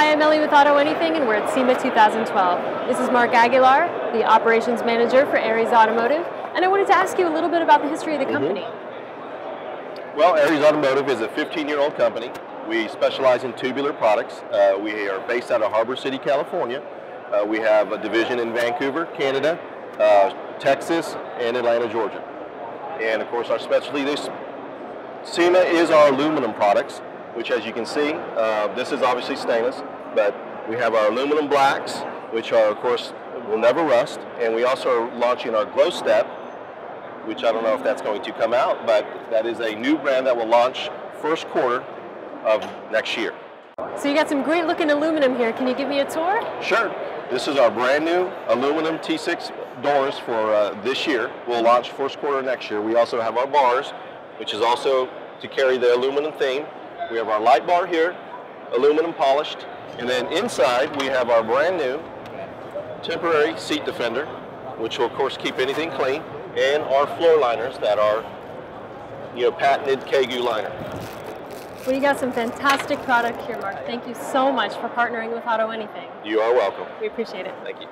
I'm Ellie with Auto Anything, and we're at SEMA 2012. This is Mark Aguilar, the operations manager for Aries Automotive, and I wanted to ask you a little bit about the history of the Mm-hmm. company. Well, Aries Automotive is a 15-year-old company. We specialize in tubular products. Uh, we are based out of Harbor City, California. Uh, we have a division in Vancouver, Canada, uh, Texas, and Atlanta, Georgia. And of course, our specialty this SEMA is our aluminum products, which as you can see, uh, this is obviously stainless, but we have our aluminum blacks, which are of course will never rust, and we also are launching our Glow Step, which I don't know if that's going to come out, but that is a new brand that will launch first quarter of next year. So you got some great looking aluminum here. Can you give me a tour? Sure. This is our brand new aluminum T6 doors for uh, this year. We'll launch first quarter next year. We also have our bars, which is also to carry the aluminum theme. We have our light bar here, aluminum polished, and then inside we have our brand new temporary seat defender, which will of course keep anything clean, and our floor liners that are, you know, patented KGU liner. Well, you got some fantastic product here, Mark. Thank you so much for partnering with Auto Anything. You are welcome. We appreciate it. Thank you.